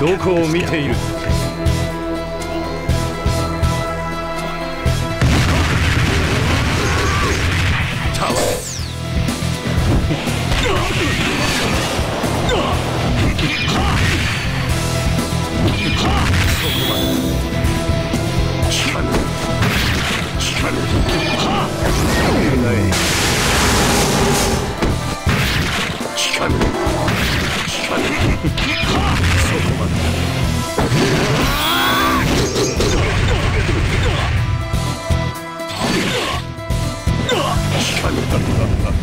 どこを見ている？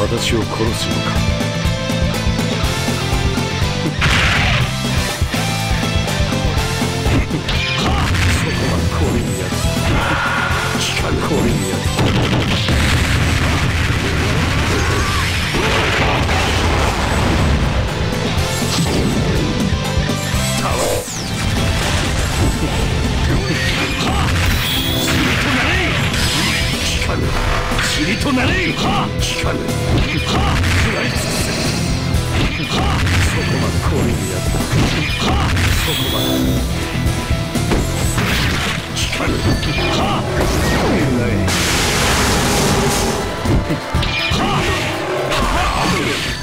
私を殺すのか。となれ。は聞かぬ。は食らいつくせはそこまで。氷にやっ。たはそこまで。聞かぬは言うないは言う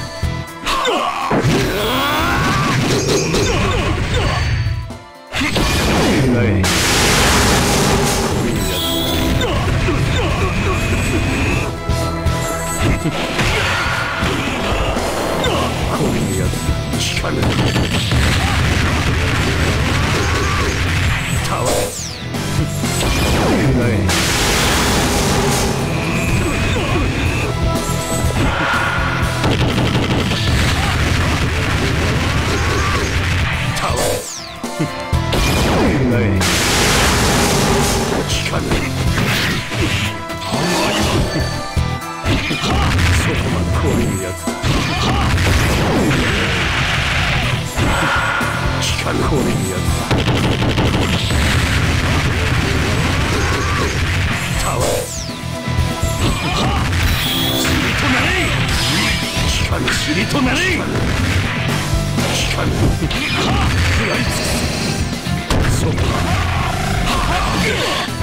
かは釣りとなれ機関食らいつくそこは